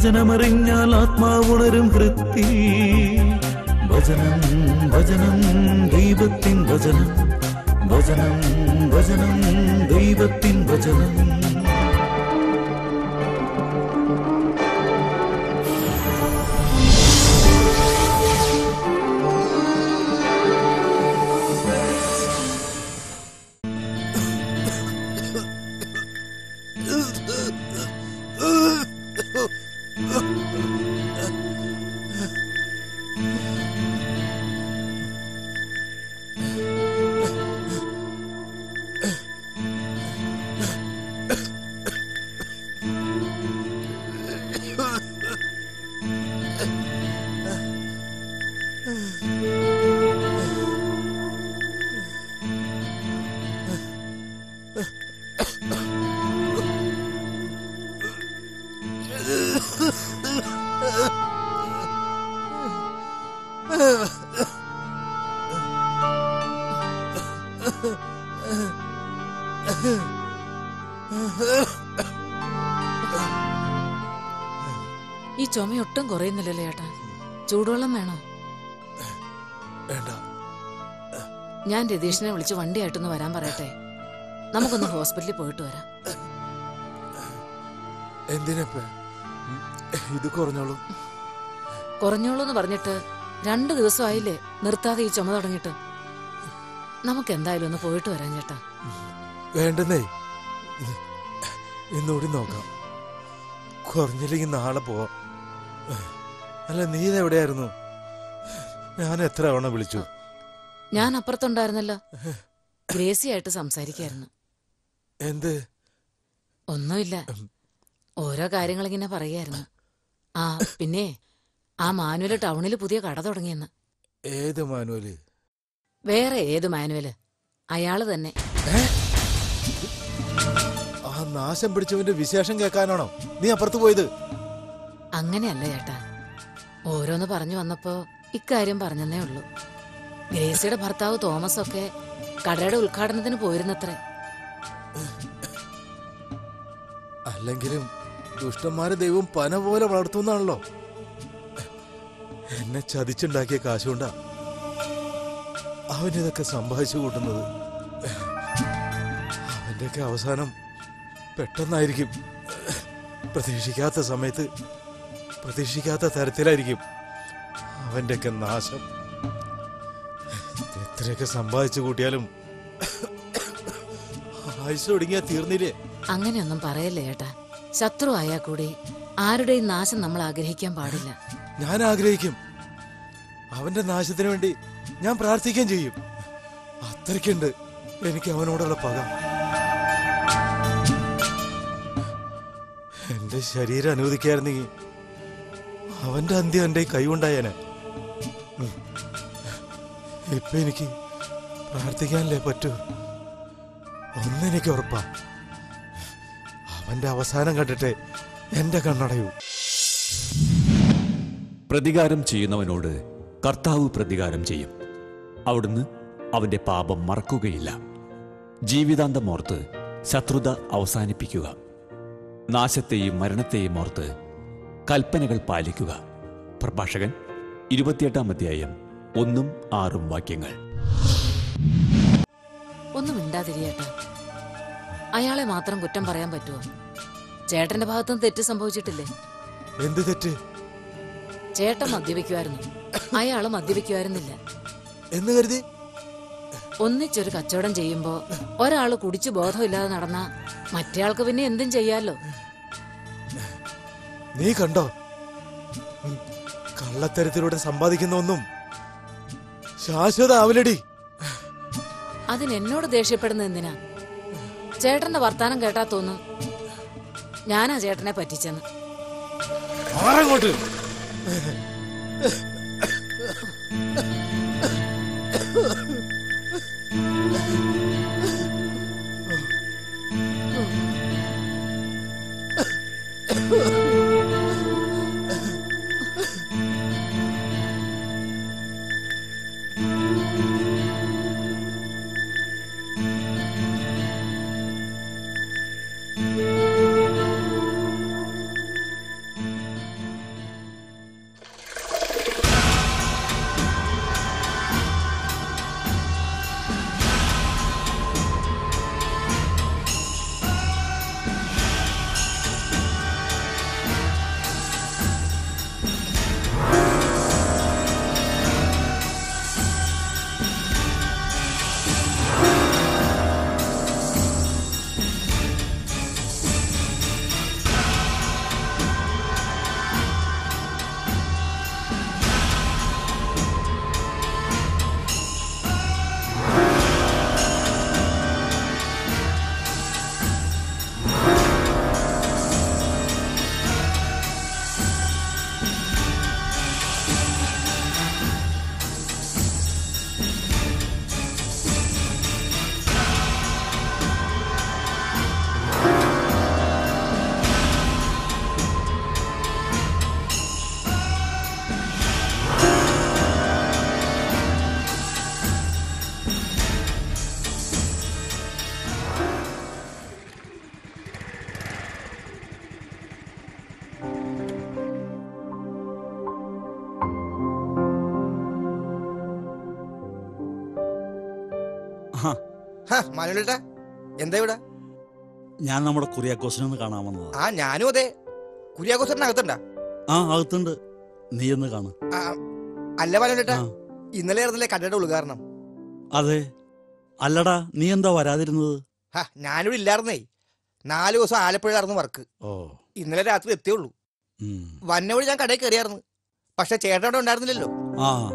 വചനമറിഞ്ഞാൽ ആത്മാവുണരും കൃത്തി വചനം വചനം ദൈവത്തിൻ വചനം വചനം വചനം ദൈവത്തിൻ വചനം ഈ ചുമ ഒട്ടും കുറയുന്നില്ലല്ലോ ഏട്ടാ? ചൂടുവെള്ളം വേണോ? വേണ്ട. ഞാൻ രതീഷിനെ വിളിച്ച് വണ്ടിയായിട്ടൊന്ന് വരാൻ പറയട്ടെ. നമുക്കൊന്ന് ഹോസ്പിറ്റലിൽ പോയിട്ട് വരാം. എന്തിനപ്പ ഇത് കുറഞ്ഞോളൂ. കുറഞ്ഞോളൂ എന്ന് പറഞ്ഞിട്ട് രണ്ടു ദിവസമായില്ലേ നിർത്താതെ ഈ ചുമ തുടങ്ങിട്ട് നമുക്ക് എന്തായാലും ഒന്ന് പോയിട്ട് വരാം ചേട്ടാ. വേണ്ടെന്നേ. ഇന്നുകൂടി നോക്കാം. കുറഞ്ഞില്ലെങ്കിൽ നാളെ പോവാം. അല്ല നീ ഇതെവിടെയായിരുന്നു ഞാൻ എത്ര തവണ വിളിച്ചു? ഞാൻ അപ്പുറത്തുണ്ടായിരുന്നല്ലോ. ഗ്രേസി ആയിട്ട് സംസാരിക്കായിരുന്നു. എന്ത്? ഒന്നുമില്ല. ഓരോ കാര്യങ്ങൾ ഇങ്ങനെ പറയായിരുന്നു. ആ പിന്നെ ആ മാനുവൽ ടൗണിൽ പുതിയ കട തുടങ്ങിയെന്ന്. ഏത് മാനുവൽ? വേറെ ഏത് മാനുവൽ? അയാൾ തന്നെ. ആ നാശം പിടിച്ചവന്റെ വിശേഷം കേൾക്കാനാണോ? നീ അപ്പുറത്ത് പോയത്. അങ്ങനെയല്ല ചേട്ടാ. ഓരോന്ന് പറഞ്ഞു വന്നപ്പോ ഇക്കാര്യം പറഞ്ഞെന്നേ ഉള്ളൂ. ഗ്രേസിയുടെ ഭർത്താവ് തോമസ് ഒക്കെ കടയുടെ ഉദ്ഘാടനത്തിന് പോയിരുന്നത്രേ. അല്ലെങ്കിലും ദുഷ്ടന്മാരെ ദൈവം പന പോലെ വളർത്തുന്നാണല്ലോ എന്നെ ചതിച്ചുണ്ടാക്കിയ കാശുകൊണ്ടാ അവനിതൊക്കെ സമ്പാദിച്ചു കൂട്ടുന്നത്. അവന്റെയൊക്കെ അവസാനം പെട്ടെന്നായിരിക്കും. പ്രതീക്ഷിക്കാത്ത സമയത്ത് പ്രതീക്ഷിക്കാത്ത തരത്തിലായിരിക്കും അവന്റെയൊക്കെ നാശം. എത്രയൊക്കെ സമ്പാദിച്ചു കൂട്ടിയാലും ആയുസ് ഒടുങ്ങിയാ തീർന്നില്ലേ? അങ്ങനെയൊന്നും പറയല്ലേ ചേട്ടാ ശത്രു ആയാ കൂടി. ആരുടെയും നാശം നമ്മൾ ആഗ്രഹിക്കാൻ പാടില്ല. ഞാൻ ആഗ്രഹിക്കും. അവന്റെ നാശത്തിന് വേണ്ടി ഞാൻ പ്രാർത്ഥിക്കുകയും ചെയ്യും. അത്രയ്ക്കുണ്ട്. എനിക്ക് അവനോടുള്ള പക. എന്റെ ശരീരം അനുവദിക്കായിരുന്നെങ്കിൽ അവന്റെ അന്ത്യം എന്റെ കൈകൊണ്ടായേനെ. ഇപ്പൊ എനിക്ക് പ്രാർത്ഥിക്കാനല്ലേ പറ്റൂ? ഒന്നെനിക്ക് ഉറപ്പാ. അവന്റെ അവസാനം കണ്ടിട്ട് എന്റെ കണ്ണടയൂ. പ്രതികാരം ചെയ്യുന്നവനോട് കർത്താവ് പ്രതികാരം ചെയ്യും. അവിടുന്ന് അവന്റെ പാപം മറക്കുകയില്ല. ജീവിതാന്തം ഓർത്ത് ശത്രുത അവസാനിപ്പിക്കുക. നാശത്തെയും മരണത്തെയും ഓർത്ത് കൽപ്പനകൾ പാലിക്കുക. പ്രഭാഷകൻ ഇരുപത്തിയെട്ടാം അധ്യായം ഒന്നും ആറും വാക്യങ്ങൾ. ഒന്നും മിണ്ടാതിരിയേട്ടാ. അയാളെ മാത്രം കുറ്റം പറയാൻ പറ്റുമോ ചേട്ടന്റെ ഭാഗത്തുനിന്ന് തെറ്റ് സംഭവിച്ചിട്ടില്ലേ? എന്ത് തെറ്റ്? ചേട്ടൻ മദ്യപിക്കുമായിരുന്നു അയാൾ മദ്യപിക്കുമായിരുന്നില്ല എന്ന് കരുതി? ഒന്നിച്ചൊരു കച്ചവടം ചെയ്യുമ്പോ ഒരാൾ കുടിച്ചു ബോധമില്ലാതെ നടന്ന മറ്റേയാൾക്ക് പിന്നെ എന്തും ചെയ്യാലോ? നീ കണ്ടോ? കള്ളത്തരത്തിലൂടെ സമ്പാദിക്കുന്ന ഒന്നും ശാശ്വത ആവലടി അതിനെന്നോട് ദേഷ്യപ്പെടുന്ന എന്തിനാ? ചേട്ടന്റെ വർത്താനം കേട്ടാ തോന്നും. ഞാനാ ചേട്ടനെ പറ്റിച്ചെന്ന്. മാറങ്ങോട്ട് Thank. മാനുലേട്ടാ എന്താ ഇവിടെ? ഞാൻ നമ്മുടെ കുറിയാക്കോസിനെ ഒന്ന് കാണാൻ വന്നതാ. ആ ഞാനും അതെ. കുര്യാഘോഷത്തിനകത്തുണ്ടാ ആ അകത്തുണ്ട്. നീ ഒന്ന് കാണു. അല്ല മാനുലേട്ടാ ആ. ഇന്നലെ ആയിരുന്നല്ലേ കടയുടെ ഉദ്ഘാടനം? അതെ. അല്ലടാ നീ എന്താ വരാതിരുന്നത്? ഹാ ഞാനിവിടെ ഇല്ലായിരുന്നേ. നാല് ദിവസം ആലപ്പുഴയിലായിരുന്നു വർക്ക്. ഓ. ഇന്നലെ രാത്രി എത്തിയുള്ളൂ. ഉം. വന്ന വഴി ഞാൻ കടയിൽ കയറിയായിരുന്നു. പക്ഷെ ചേട്ടൻ അവിടെ ഉണ്ടായിരുന്നില്ലല്ലോ. ആ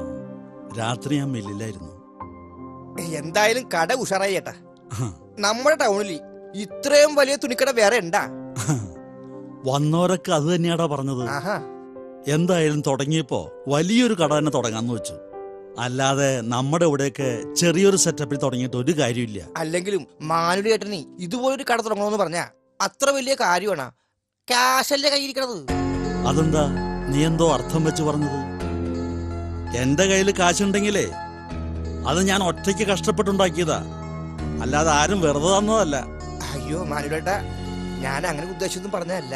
രാത്രി ഞാൻ മില്ലിലായിരുന്നു. എന്തായാലും കട ഉഷാറായി ചേട്ടാ. നമ്മുടെ ടൗണിൽ ഇത്രയും വലിയ തുണിക്കട വേറെ ഉണ്ടാ? വന്നവരൊക്കെ അത് തന്നെയാടാ പറഞ്ഞത്. എന്തായാലും തുടങ്ങിയപ്പോ വലിയൊരു കട തന്നെ തുടങ്ങാന്ന് വെച്ചു. അല്ലാതെ നമ്മുടെ ഇവിടെയൊക്കെ ചെറിയൊരു സെറ്റപ്പിൽ തുടങ്ങിയിട്ട് ഒരു കാര്യമില്ല അല്ലെങ്കിലും മാനുടി ഏട്ടനി ഇതുപോലൊരു കട തുടങ്ങണമെന്ന് പറഞ്ഞാ അത്ര വലിയ കാര്യമാണ്. ക്യാഷല്ലേ കയ്യിരിക്കണത് അതെന്താ? നീ എന്തോ അർത്ഥം വെച്ച് പറഞ്ഞത്? എന്റെ കയ്യിൽ കാശുണ്ടെങ്കിലേ അത് ഞാൻ ഒറ്റയ്ക്ക് കഷ്ടപ്പെട്ടുണ്ടാക്കിയതാ. അല്ലാതെ ആരും വെറുതെ തന്നതല്ല. അയ്യോ മാനുവേട്ട ഞാൻ അങ്ങനെ ഉദ്ദേശിച്ചൊന്നും പറഞ്ഞതല്ല.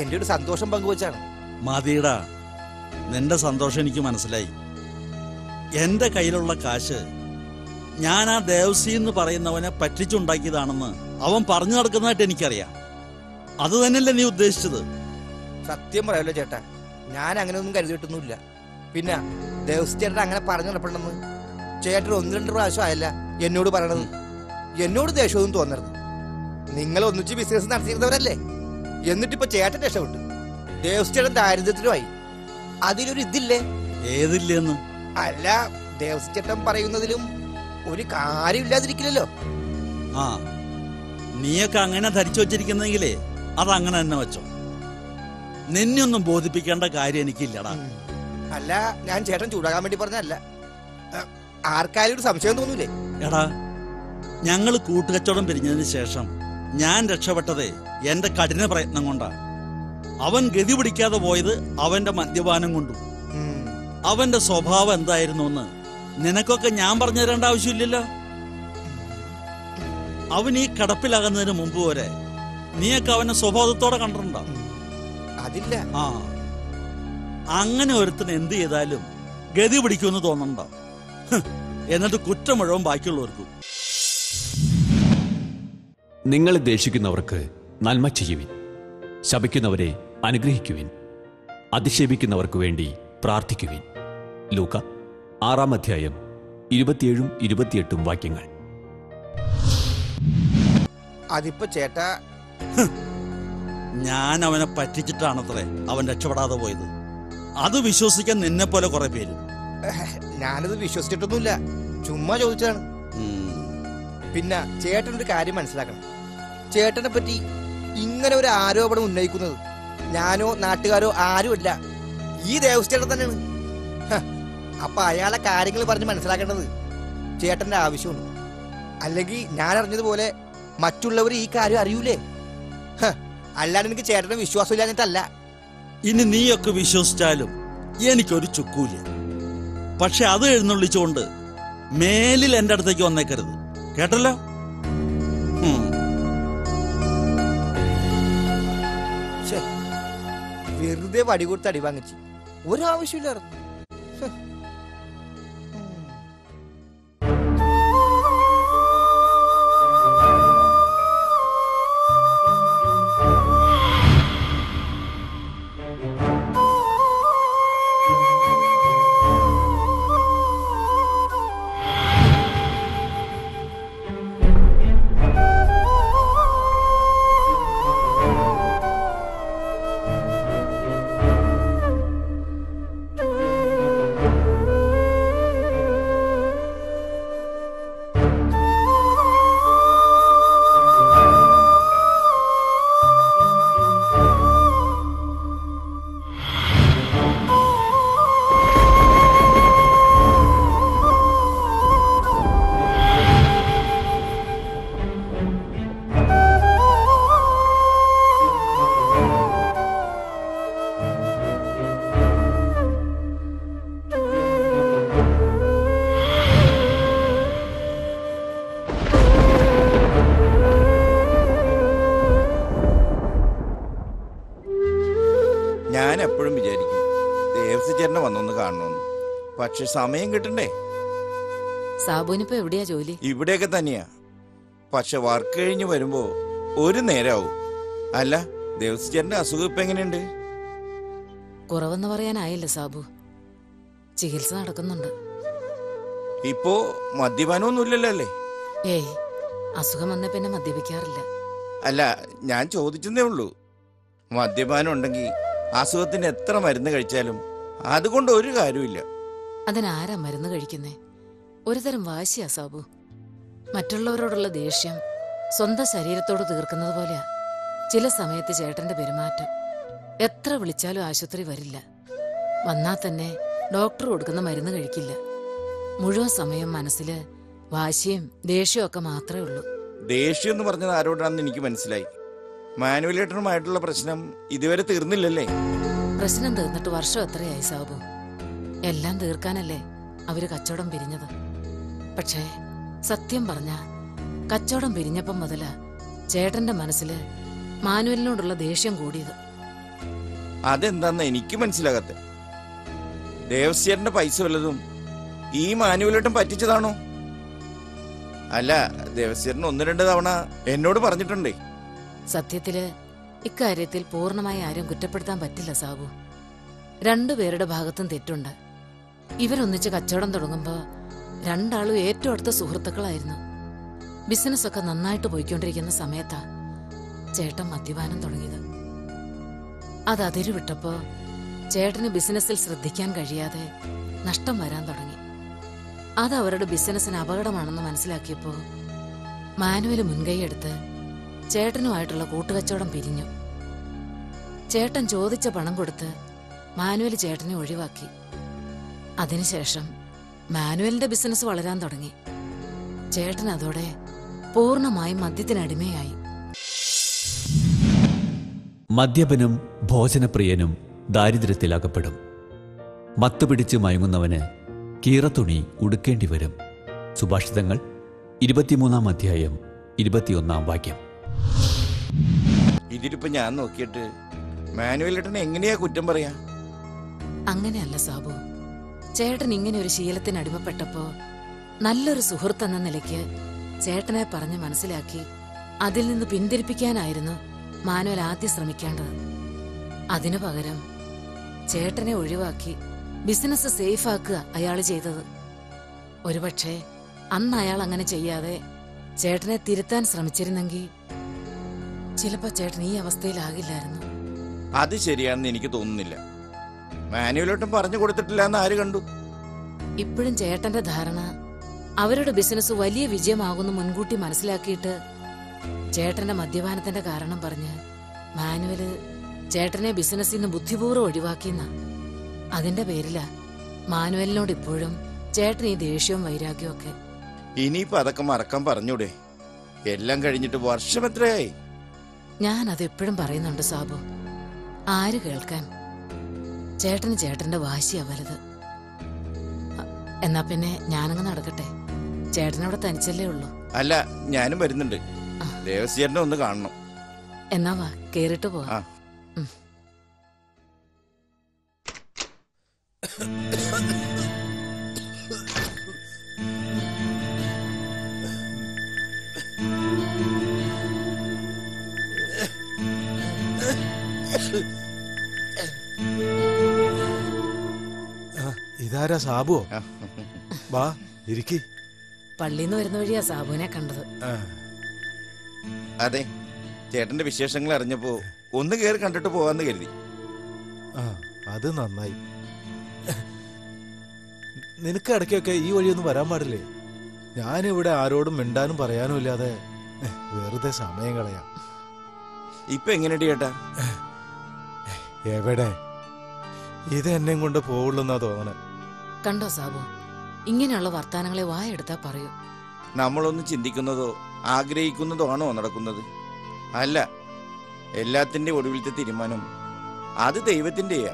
എന്റെ ഒരു സന്തോഷം പങ്കുവച്ചാണ്. മതിയടാ. നിന്റെ സന്തോഷം എനിക്ക് മനസ്സിലായി. എന്റെ കയ്യിലുള്ള കാശ് ഞാൻ ആ ദേവസി എന്ന് പറയുന്നവനെ പറ്റിച്ചുണ്ടാക്കിയതാണെന്ന് അവൻ പറഞ്ഞു നടക്കുന്നതായിട്ട് എനിക്കറിയാം. അത് തന്നെയല്ലേ നീ ഉദ്ദേശിച്ചത്? സത്യം പറയാലോ ചേട്ടാ ഞാൻ അങ്ങനെ ഒന്നും കരുതിയിട്ടൊന്നുമില്ല. പിന്നെ ദേവസ് ചേട്ടൻ അങ്ങനെ പറഞ്ഞു നടപ്പണമെന്ന് ചേട്ടൻ ഒന്ന് രണ്ട് പ്രാവശ്യം ആയല്ല എന്നോട് പറയണത്. എന്നോട് ദേഷ്യമൊന്നും തോന്നരുത്. നിങ്ങൾ ഒന്നിച്ച് ബിസിനസ് നടത്തിയിരുന്നവരല്ലേ? എന്നിട്ടിപ്പോ ചേട്ടൻ രക്ഷപ്പെട്ടു. ദേവസ് ദാരിദ്ര്യത്തിനുമായി. അതിലൊരു ഇതില്ലേ? ഏതില്ലെന്ന്? അല്ല ദേവസ് ചേട്ടൻ പറയുന്നതിലും ഒരു കാര്യമില്ലാതിരിക്കില്ലല്ലോ. ആ നീയൊക്കെ അങ്ങനെ ധരിച്ചു വച്ചിരിക്കുന്നെങ്കിലേ അത് അങ്ങനെ തന്നെ വെച്ചോ. നിന്നെ ഒന്നും ബോധിപ്പിക്കേണ്ട കാര്യം എനിക്കില്ലടാ. അല്ല ഞാൻ ചേട്ടൻ ചൂടാകാൻ വേണ്ടി പറഞ്ഞല്ല ആർക്കായാലും ഒരു സംശയം തോന്നൂലേ? എടാ ഞങ്ങൾ കൂട്ടുകച്ചവടം പിരിഞ്ഞതിന് ശേഷം ഞാൻ രക്ഷപ്പെട്ടത് എന്റെ കഠിന പ്രയത്നം കൊണ്ടാണ് അവൻ ഗതി പിടിക്കാതെ പോയത് അവന്റെ മദ്യപാനം കൊണ്ടും. അവന്റെ സ്വഭാവം എന്തായിരുന്നു എന്ന് നിനക്കൊക്കെ ഞാൻ പറഞ്ഞു തരേണ്ട ആവശ്യമില്ലല്ലോ? അവൻ ഈ കടപ്പിലാകുന്നതിന് മുമ്പ് വരെ നീയൊക്കെ അവനെ സ്വഭാവത്തോടെ കണ്ടിട്ടുണ്ടോ? അതില്ല. ആ. അങ്ങനെ ഒരുത്തൻ എന്ത് ചെയ്താലും ഗതി പിടിക്കുമെന്ന് തോന്നണ്ടോ? എന്നിട്ട് കുറ്റം മുഴുവൻ ബാക്കിയുള്ളവർക്കും. നിങ്ങൾ ദേഷിക്കുന്നവർക്ക് നന്മ ചെയ്യുവിൻ. ശപിക്കുന്നവരെ അനുഗ്രഹിക്കുവിൻ. അധിക്ഷേപിക്കുന്നവർക്ക് വേണ്ടി പ്രാർത്ഥിക്കുവിൻ. ലൂക്ക ആറാം അധ്യായം ഇരുപത്തിയേഴും ഇരുപത്തിയെട്ടും വാക്യങ്ങൾ. അതിപ്പോ ചേട്ടാ ഞാൻ അവനെ പറ്റിച്ചിട്ടാണത്രേ അവൻ രക്ഷപ്പെടാതെ പോയത്. അത് വിശ്വസിക്കാൻ നിന്നെ പോലെ കുറെ പേര്. ഞാനത് വിശ്വസിച്ചിട്ടൊന്നുമില്ല. ചുമ്മാ ചോദിച്ചാണ് പിന്നെ പിന്നെ ചേട്ടനൊരു കാര്യം മനസ്സിലാക്കണം. ചേട്ടനെ പറ്റി ഇങ്ങനെ ഒരു ആരോപണം ഉന്നയിക്കുന്നത് ഞാനോ നാട്ടുകാരോ ആരുമല്ല ഈ ദേവസ്ഥേട്ടൻ തന്നെയാണ്. അപ്പൊ അയാളെ കാര്യങ്ങൾ പറഞ്ഞ് മനസ്സിലാക്കേണ്ടത് ചേട്ടന്റെ ആവശ്യമാണ്. അല്ലെങ്കിൽ ഞാൻ അറിഞ്ഞതുപോലെ മറ്റുള്ളവർ ഈ കാര്യം അറിയൂലേ? അല്ലാതെ എനിക്ക് ചേട്ടന് വിശ്വാസം ഇല്ലാഞ്ഞിട്ടല്ല ഇനി നീയൊക്കെ വിശ്വസിച്ചാലും എനിക്കൊരു ചുക്കൂല പക്ഷെ അത് എഴുന്നള്ളിച്ചുകൊണ്ട് മേലിൽ എന്റെ അടുത്തേക്ക് വന്നേക്കരുത്. കേട്ടല്ലോ? വെറുതെ വടി കൊടുത്ത് അടി വാങ്ങിച്ചു. ഒരാവശ്യമില്ലായിരുന്നു. ചേട്ടനെ വന്നൊന്ന് കാണണമെന്ന് പക്ഷെ സമയം കിട്ടണ്ടേ? സാബുവിനിപ്പോ എവിടെയാ ജോലി? ഇവിടെയൊക്കെ തന്നെയാ. പക്ഷെ വർക്ക് കഴിഞ്ഞ് വരുമ്പോ ഒരു നേരാവും. അല്ല ദേവസ്ചേട്ടന്റെ അസുഖം ഇപ്പൊ എങ്ങനെയുണ്ട്? കുറവെന്ന് പറയാനായില്ല സാബു. ചികിത്സ നടക്കുന്നുണ്ട്. ഇപ്പോ മദ്യപാനമൊന്നുമില്ലല്ലോ അല്ലേ? ഏയ് അസുഖം വന്ന പിന്നെ മദ്യപിക്കാറില്ല. അല്ല ഞാൻ ചോദിച്ചതേ ഉള്ളൂ. മദ്യപാനം ഉണ്ടെങ്കിൽ അസുഖത്തിന് എത്ര മരുന്ന് കഴിച്ചാലും അതുകൊണ്ട് ഒരു കാര്യമില്ല അതിനാരാ മരുന്ന് കഴിക്കുന്നേ? ഒരുതരം വാശിയാ സാബു. മറ്റുള്ളവരോടുള്ള ദേഷ്യം സ്വന്തം ശരീരത്തോട് തീർക്കുന്നത് പോലെയാ. ചില സമയത്ത് ചേട്ടന്റെ പെരുമാറ്റം. എത്ര വിളിച്ചാലും ആശുപത്രി വരില്ല. വന്നാൽ തന്നെ ഡോക്ടർ കൊടുക്കുന്ന മരുന്ന് കഴിക്കില്ല. മുഴുവൻ സമയം മനസ്സിൽ വാശിയും ദേഷ്യവും ഒക്കെ മാത്രമേ ഉള്ളൂ. ദേഷ്യം എന്ന് പറഞ്ഞത് ആരോടാണെന്ന് എനിക്ക് മനസ്സിലായി. മാനുവലേറ്ററുമായിട്ടുള്ള പ്രശ്നം ഇതുവരെ തീർന്നില്ലല്ലേ? പ്രശ്നം തീർന്നിട്ട് വർഷം എത്രയായി സാബു? എല്ലാം തീർക്കാനല്ലേ അവർ കച്ചവടം പിരിഞ്ഞത്? പക്ഷേ സത്യം പറഞ്ഞ കച്ചവടം പിരിഞ്ഞപ്പം മുതലാ ചേട്ടന്റെ മനസ്സിൽ മാനുവലിനോടുള്ള ദേഷ്യം കൂടിയത്. അതെന്താന്ന് എനിക്ക് മനസ്സിലാകത്തെ. ദേവസ്യന്റെ പൈസ വല്ലതും ഈ മാനുവലേട്ടൻ പറ്റിച്ചതാണോ? അല്ല ദേവസ്യരൻ ഒന്ന് രണ്ട് തവണ എന്നോട് പറഞ്ഞിട്ടുണ്ടേ. സത്യത്തിൽ ഇക്കാര്യത്തിൽ പൂർണമായി ആരും കുറ്റപ്പെടുത്താൻ പറ്റില്ല സാബു. രണ്ടുപേരുടെ ഭാഗത്തും തെറ്റുണ്ട്. ഇവരൊന്നിച്ച് കച്ചവടം തുടങ്ങുമ്പോൾ രണ്ടാളും ഏറ്റവും അടുത്ത സുഹൃത്തുക്കളായിരുന്നു. ബിസിനസ് ഒക്കെ നന്നായിട്ട് പോയിക്കൊണ്ടിരിക്കുന്ന സമയത്താ ചേട്ടൻ മദ്യപാനം തുടങ്ങിയത്. അത് അതിരു വിട്ടപ്പോൾ ചേട്ടന് ബിസിനസ്സിൽ ശ്രദ്ധിക്കാൻ കഴിയാതെ നഷ്ടം വരാൻ തുടങ്ങി. അത് അവരുടെ ബിസിനസ്സിന് അപകടമാണെന്ന് മനസ്സിലാക്കിയപ്പോൾ മാനുവൽ മുൻകൈയെടുത്ത് ചേട്ടനുമായിട്ടുള്ള കൂട്ടുകച്ചവടം പിരിഞ്ഞു. ചേട്ടൻ ചോദിച്ച പണം കൊടുത്ത് മാനുവൽ ചേട്ടനെ ഒഴിവാക്കി. അതിനുശേഷം മാനുവലിന്റെ ബിസിനസ് വളരാൻ തുടങ്ങി. ചേട്ടൻ അതോടെ പൂർണമായും മദ്യത്തിനടിമയായി മദ്യപനും ഭോജനപ്രിയനും ദാരിദ്ര്യത്തിലകപ്പെടും. മത്തുപിടിച്ച് മയങ്ങുന്നവന് കീറത്തുണി ഉടുക്കേണ്ടി വരും. സുഭാഷിതങ്ങൾ ഇരുപത്തിമൂന്നാം അധ്യായം ഇരുപത്തിയൊന്നാം വാക്യം. ഇതിലിപ്പോ ഞാൻ നോക്കിയിട്ട് മാനുവലേട്ടനെ എങ്ങനെയാ കുറ്റം പറയാ? അങ്ങനെയല്ല സാബു. ചേട്ടൻ ഇങ്ങനെ ഒരു ശീലത്തിന് അടിമപ്പെട്ടപ്പോ നല്ലൊരു സുഹൃത്ത് എന്ന നിലയ്ക്ക് ചേട്ടനെ പറഞ്ഞ് മനസ്സിലാക്കി അതിൽ നിന്ന് പിന്തിരിപ്പിക്കാനായിരുന്നു മാനുവൽ ആദ്യം ശ്രമിക്കേണ്ടത്. അതിനു പകരം ചേട്ടനെ ഒഴിവാക്കി ബിസിനസ് സേഫ് സേഫാക്കുക അയാൾ ചെയ്തത്. ഒരുപക്ഷെ അന്ന് അയാൾ അങ്ങനെ ചെയ്യാതെ ചേട്ടനെ തിരുത്താൻ ശ്രമിച്ചിരുന്നെങ്കിൽ ചിലപ്പോ ചേട്ടൻ ഈ അവസ്ഥയിലാകില്ലായിരുന്നു. അത് ശരിയാണെന്ന് എനിക്ക് തോന്നുന്നില്ല. മാനുവലോട്ടും പറഞ്ഞു കൊടുത്തിട്ടില്ല എന്ന് ആര് കണ്ടു? ഇപ്പോഴും ചേട്ടന്റെ ധാരണ അവരുടെ ബിസിനസ് വലിയ വിജയമാകുന്നു മുൻകൂട്ടി മനസ്സിലാക്കിയിട്ട് ചേട്ടന്റെ മദ്യപാനത്തിന്റെ കാരണം പറഞ്ഞ് മാനുവൽ ചേട്ടനെ ബിസിനസ്സിൽ നിന്ന് ബുദ്ധിപൂർവം ഒഴിവാക്കിയെന്ന. അതിന്റെ പേരിലാ മാനുവലിനോട് ഇപ്പോഴും ചേട്ടൻ ഈ ദേഷ്യവും വൈരാഗ്യവും ഒക്കെ. ഇനിയിപ്പോ അതൊക്കെ മറക്കാൻ പറഞ്ഞൂടെ. എല്ലാം കഴിഞ്ഞിട്ട് വർഷം എത്രയായി? ഞാൻ അത് എപ്പോഴും പറയുന്നുണ്ട് സാബു. ആര് കേൾക്കാൻ? ചേട്ടന് ചേട്ടന്റെ വാശിയാ വലുത് എന്നാ പിന്നെ ഞാനങ്ങ് നടക്കട്ടെ. ചേട്ടനവിടെ തനിച്ചല്ലേ ഉള്ളൂ. അല്ല ഞാനും വരുന്നുണ്ട്. ഒന്ന് കാണണം. എന്നാ വാ കേറിട്ട് പോവാ. ആ. ഇതാരാ സാബുവോ? വാ ഇരിക്കി. പള്ളിന്ന് വരുന്ന വഴിയാ സാബുവിനെ കണ്ടത്. അതെ ചേട്ടന്റെ വിശേഷങ്ങൾ അറിഞ്ഞപ്പോ ഒന്ന് കേറി കണ്ടിട്ട് പോവാന്ന് കരുതി. ആ അത് നന്നായി. നിനക്ക് ഇടയ്ക്കൊക്കെ ഈ വഴിയൊന്നും വരാൻ പാടില്ലേ? ഞാനിവിടെ ആരോടും മിണ്ടാനും പറയാനും ഇല്ലാതെ വെറുതെ സമയം കളയാം. ഇപ്പൊ എങ്ങനെയുണ്ട് ചേട്ടാ? എവിടെ? ഇത് എന്നെ കൊണ്ട് പോവുള്ളൂന്നാ തോന്നണേ. കണ്ടോ സാബു? ഇങ്ങനെയുള്ള വർത്താനങ്ങളെ വായെടുത്താ പറയൂ. നമ്മളൊന്നും ചിന്തിക്കുന്നതോ ആഗ്രഹിക്കുന്നതോ ആണോ നടക്കുന്നത്? അല്ല എല്ലാത്തിന്റെ ഒടുവിലത്തെ തീരുമാനം അത് ദൈവത്തിന്റെയാ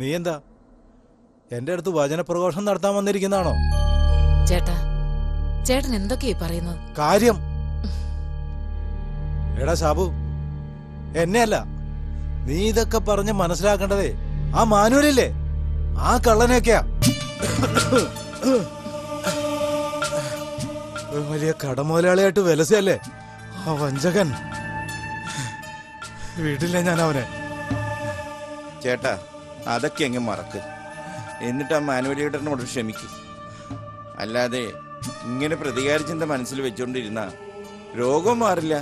നീ എന്താ? എന്റെ അടുത്ത് വചനപ്രഘോഷം നടത്താൻ വന്നിരിക്കുന്നതാണോ? ചേട്ടാ ചേട്ടൻ എന്തൊക്കെയായി പറയുന്നത്? കാര്യം? എടാ സാബു എന്നെയല്ല നീ ഇതൊക്കെ പറഞ്ഞ് മനസ്സിലാക്കേണ്ടതേ ആ മാനുവലില്ലേ? ആ കള്ളനെയൊക്കെയാ. വലിയ കടമുതലാളിയായിട്ട് വിലസയല്ലേ? ആ വഞ്ചകൻ. വീട്ടില്ല ഞാൻ അവനെ. ചേട്ടാ അതൊക്കെ അങ്ങ് മറക്ക്. എന്നിട്ട് ആ മാനുവലിയേട്ടനോട് ക്ഷമിക്കും. അല്ലാതെ ഇങ്ങനെ പ്രതികാര ചിന്ത മനസ്സിൽ വെച്ചുകൊണ്ടിരുന്ന രോഗം മാറില്ല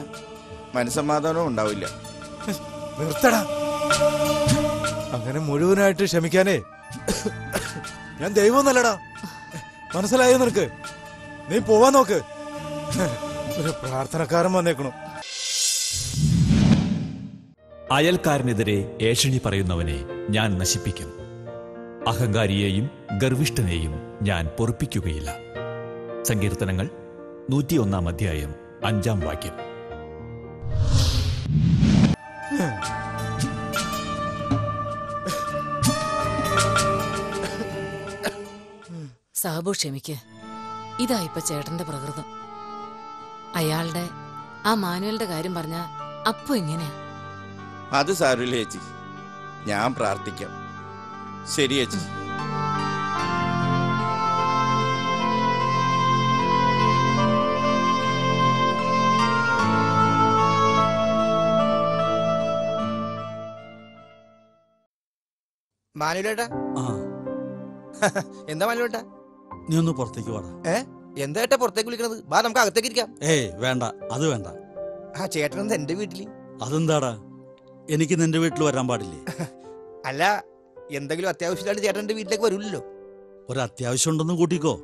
മനസ്സമാധാനവും ഉണ്ടാവില്ല. നിർത്തടാ. അങ്ങനെ മുഴുവനായിട്ട് ക്ഷമിക്കാനേ. ഞാൻ ദൈവമൊന്നല്ലടാ. മനസ്സിലായോ നിനക്ക്? നീ പോവാൻ നോക്ക്. ഒരു പ്രാർത്ഥനക്കാരൻ വന്നേക്കണു. അയൽക്കാരനെതിരെ ഏഷണി പറയുന്നവനെ ഞാൻ നശിപ്പിക്കും. അഹങ്കാരിയെയും ഗർവിഷ്ഠനെയും ഞാൻ പൊറുപ്പിക്കുകയില്ല. സങ്കീർത്തനങ്ങൾ നൂറ്റിയൊന്നാം അധ്യായം അഞ്ചാം വാക്യം. സാബു ക്ഷമിക്ക്. ഇതാ ഇപ്പൊ ചേട്ടന്റെ പ്രകൃതം. അയാളുടെ ആ മാനുവലിന്റെ കാര്യം പറഞ്ഞ അപ്പൊ എങ്ങനെയാ? അത് സാരില്ല ചേച്ചി. ഞാൻ പ്രാർത്ഥിക്കാം. ശരി ചേച്ചി. മാനുവേട്ടാ ആ. എന്താ നീ ഒന്ന് പുറത്തേക്ക് ഏ? എന്താ ഏട്ടാ പുറത്തേക്ക് വിളിക്കണത്? നമുക്ക് അകത്തേക്ക് ഇരിക്കാം. ഏയ് വേണ്ട. അത് വേണ്ട. ആ ചേട്ടനെന്താ എന്റെ വീട്ടിൽ? അതെന്താടാ? എനിക്ക് നിന്റെ വീട്ടിൽ വരാൻ പാടില്ലേ? അല്ല എന്തെങ്കിലും അത്യാവശ്യമായിട്ട് ചേട്ടൻ എന്റെ വീട്ടിലേക്ക് വരൂല്ലോ ഒരു അത്യാവശ്യം ഉണ്ടെന്ന് കൂട്ടിക്കോ.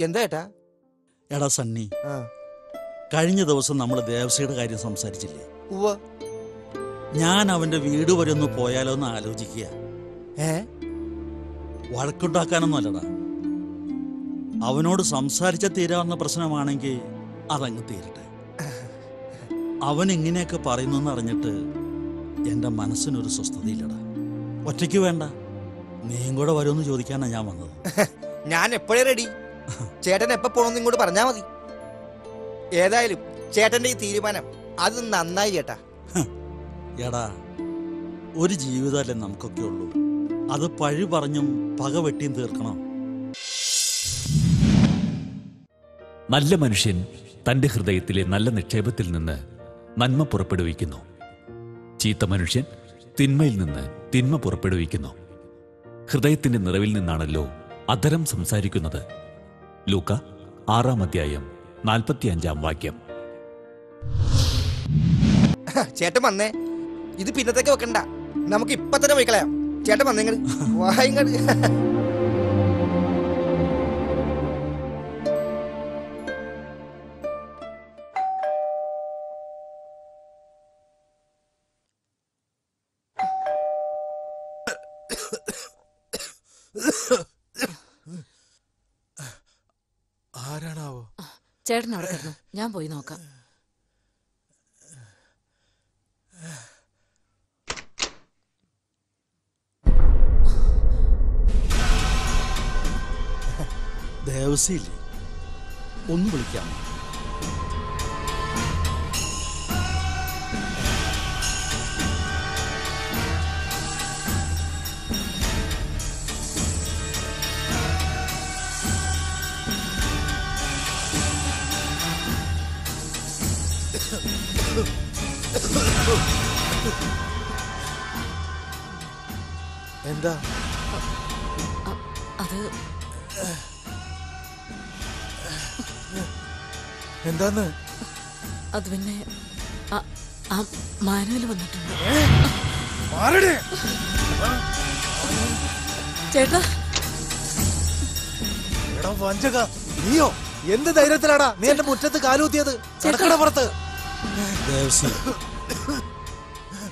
എന്താ ഏട്ടാ? എടാ സണ്ണി. കഴിഞ്ഞ ദിവസം നമ്മൾ ദേവസയുടെ കാര്യം സംസാരിച്ചില്ലേ? ഞാൻ അവന്റെ വീട് വരെ ഒന്ന് പോയാലോ എന്ന് ആലോചിക്കുക. ഏ? വഴക്കുണ്ടാക്കാനൊന്നും അല്ലടാ. അവനോട് സംസാരിച്ച തീരാവുന്ന പ്രശ്നമാണെങ്കിൽ അതങ്ങ് തീരട്ടെ. അവൻ ഇങ്ങനെയൊക്കെ പറയുന്നെന്ന് അറിഞ്ഞിട്ട് എന്റെ മനസ്സിനൊരു സ്വസ്ഥതയില്ലടാ. ഒറ്റയ്ക്ക് വേണ്ട. നീയും കൂടെ വരുമെന്ന് ചോദിക്കാനാണ് ഞാൻ വന്നത്. ഞാൻ എപ്പോഴേ റെഡി ചേട്ടൻ എപ്പോ പോണെന്ന് ഇങ്ങോട്ട് പറഞ്ഞാ മതി. ഏതായാലും ചേട്ടന്റെ ഈ തീരുമാനം അത് നന്നായി ചേട്ടാ. എടാ ഒരു ജീവിതമല്ലേ നമുക്കൊക്കെ ഉള്ളൂ? അത് പഴി പറഞ്ഞും പക വെട്ടിയും തീർക്കണം. നല്ല മനുഷ്യൻ തന്റെ ഹൃദയത്തിലെ നല്ല നിക്ഷേപത്തിൽ നിന്ന് നന്മ പുറപ്പെടുവിക്കുന്നു. ചീത്ത മനുഷ്യൻ തിന്മയിൽ നിന്ന് തിന്മ പുറപ്പെടുവിക്കുന്നു. ഹൃദയത്തിന്റെ നിറവിൽ നിന്നാണല്ലോ അധരം സംസാരിക്കുന്നത്. ലൂക്ക ആറാം അധ്യായം നാൽപ്പത്തിയഞ്ചാം വാക്യം. ചേട്ടൻ വന്നേ. ഇത് പിന്നത്തേക്ക് വെക്കണ്ട. നമുക്ക് ഇപ്പൊ തന്നെ പോയി കളയാം. ചേട്ടൻ വന്നിങ്ങട് വായിങ്ങട് ആരാണാവോ? ചേട്ടൻ അവിടെ കിടന്നു. ഞാൻ പോയി നോക്കാം. ദേവസിയില്ലേ ഒന്ന് വിളിക്കാം. എന്താ? എന്താന്ന്? അത് പിന്നെ ആ- ആ മാനുവൽ വന്നിട്ടുണ്ട്. ചേട്ടാ. എടാ വഞ്ചക നീയോ? എന്ത് ധൈര്യത്തിലാടാ? നീ എന്റെ മുറ്റത്ത് കാലൂത്തിയത്? പുറത്ത്. ദേവസി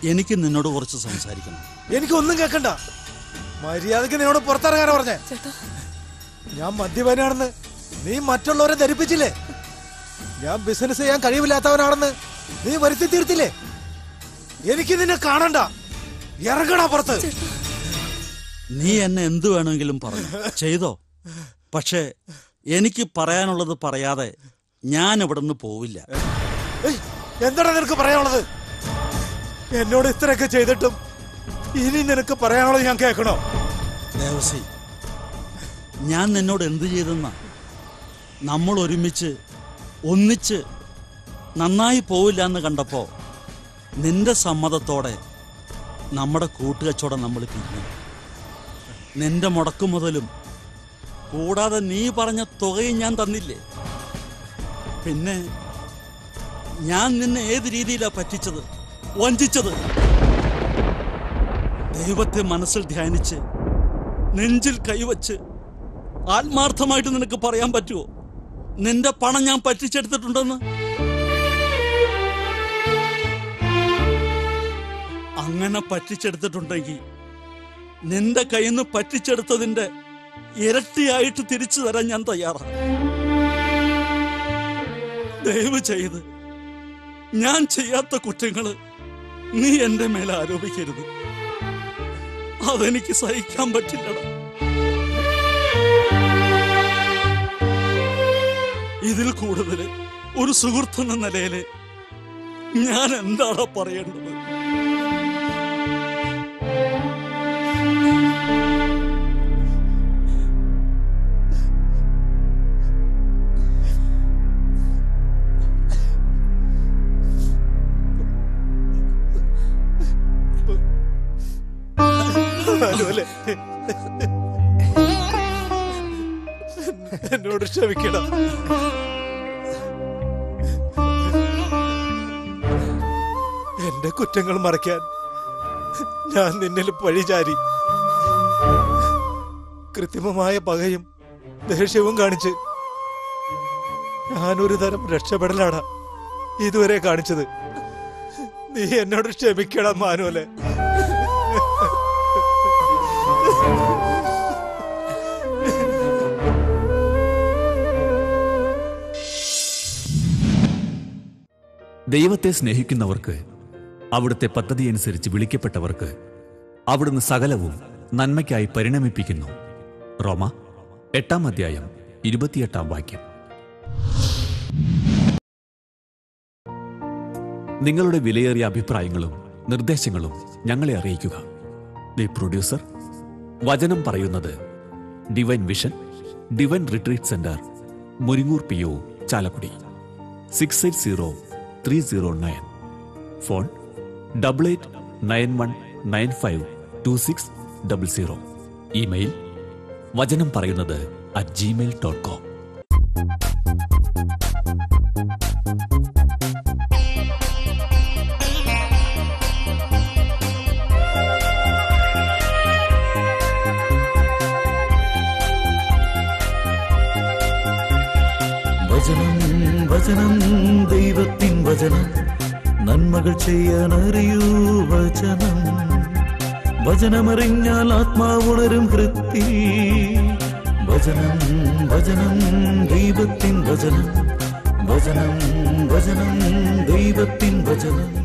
എനിക്ക് നിന്നോട് കുറച്ച് സംസാരിക്കണം. എനിക്കൊന്നും കേക്കണ്ട. മര്യാദയ്ക്ക് നിന്നോട് പുറത്തിറങ്ങാനാ പറഞ്ഞേ. ഞാൻ മദ്യപാനാണെന്ന് നീ മറ്റുള്ളവരെ ധരിപ്പിച്ചില്ലേ? ഞാൻ ബിസിനസ് ചെയ്യാൻ കഴിവില്ലാത്തവനാണെന്ന് നീ വരുത്തി തീർത്തില്ലേ? എനിക്ക് നിന്നെ കാണണ്ട. ഇറങ്ങണ പുറത്ത്. നീ എന്നെ എന്തു വേണമെങ്കിലും പറഞ്ഞു ചെയ്തോ. പക്ഷേ എനിക്ക് പറയാനുള്ളത് പറയാതെ ഞാൻ ഇവിടുന്ന് പോവില്ല. എന്താണ് നിനക്ക് പറയാനുള്ളത്? എന്നോട് ഇത്രയൊക്കെ ചെയ്തിട്ടും ഇനി നിനക്ക് പറയാനുള്ളത് ഞാൻ കേൾക്കണോ? ദേവസി ഞാൻ നിന്നോട് എന്ത് ചെയ്തെന്ന? നമ്മൾ ഒരുമിച്ച് ഒന്നിച്ച് നന്നായി പോവില്ല എന്ന് കണ്ടപ്പോൾ നിന്റെ സമ്മതത്തോടെ നമ്മുടെ കൂട്ടുകച്ചവടം നമ്മൾ പിരിഞ്ഞു നിന്റെ മുടക്കു മുതലും കൂടാതെ നീ പറഞ്ഞ തുകയും ഞാൻ തന്നില്ലേ? പിന്നെ ഞാൻ നിന്നെ ഏത് രീതിയിലാണ് പറ്റിച്ചത്? വഞ്ചിച്ചത്? ദൈവത്തെ മനസ്സിൽ ധ്യാനിച്ച് നെഞ്ചിൽ കൈവച്ച് ആത്മാർത്ഥമായിട്ട് നിനക്ക് പറയാൻ പറ്റുമോ നിന്റെ പണം ഞാൻ പറ്റിച്ചെടുത്തിട്ടുണ്ടെന്ന്? അങ്ങനെ പറ്റിച്ചെടുത്തിട്ടുണ്ടെങ്കിൽ നിന്റെ കയ്യിൽ നിന്ന് പറ്റിച്ചെടുത്തതിന്റെ ഇരട്ടിയായിട്ട് തിരിച്ചു തരാൻ ഞാൻ തയ്യാറാണ്. ദയവ് ചെയ്ത് ഞാൻ ചെയ്യാത്ത കുറ്റങ്ങൾ നീ എന്റെ മേലെ ആരോപിക്കരുത്. അതെനിക്ക് സഹിക്കാൻ പറ്റില്ലടാ. ഇതിൽ കൂടുതൽ ഒരു സുഹൃത്തെന്ന നിലയിൽ ഞാൻ എന്താണ് പറയേണ്ടത്? എന്നോട് ക്ഷമിക്കണം കുറ്റങ്ങൾ മറയ്ക്കാൻ ഞാൻ നിന്നിൽ പഴിചാരി കൃത്രിമമായ പകയും ദേഷ്യവും കാണിച്ച് ഞാനൊരു തരം രക്ഷപ്പെടലാണ് ഇതുവരെ കാണിച്ചത്. നീ എന്നോട് ക്ഷമിക്കണം മാനുവലെ. ദൈവത്തെ സ്നേഹിക്കുന്നവർക്ക് അവിടുത്തെ പദ്ധതി അനുസരിച്ച് വിളിക്കപ്പെട്ടവർക്ക് അവിടുന്ന് സകലവും നന്മയ്ക്കായി പരിണമിപ്പിക്കുന്നു. റോമ എട്ടാം അധ്യായം ഇരുപത്തിയെട്ടാം വാക്യം. നിങ്ങളുടെ വിലയേറിയ അഭിപ്രായങ്ങളും നിർദ്ദേശങ്ങളും ഞങ്ങളെ അറിയിക്കുക. ദി പ്രൊഡ്യൂസർ വചനം പറയുന്നത് divine vision divine retreat centre Muringoor P O Chalakudy. Six eight zero three zero nine. Phone double eight nine one nine five two six double zero email വചനം പറയുന്നത് അറ്റ് ജിമെയിൽ ഡോട്ട് കോം വചനം വചനം ദൈവത്തിൻ വചനം. നന്മകൾ ചെയ്യാൻ അറിയൂ വചനം. വചനമറിഞ്ഞാൽ ആത്മാവുണരും ഹൃത്തി വചനം വചനം ദൈവത്തിൻ വചനം. വചനം വചനം ദൈവത്തിൻ വചനം.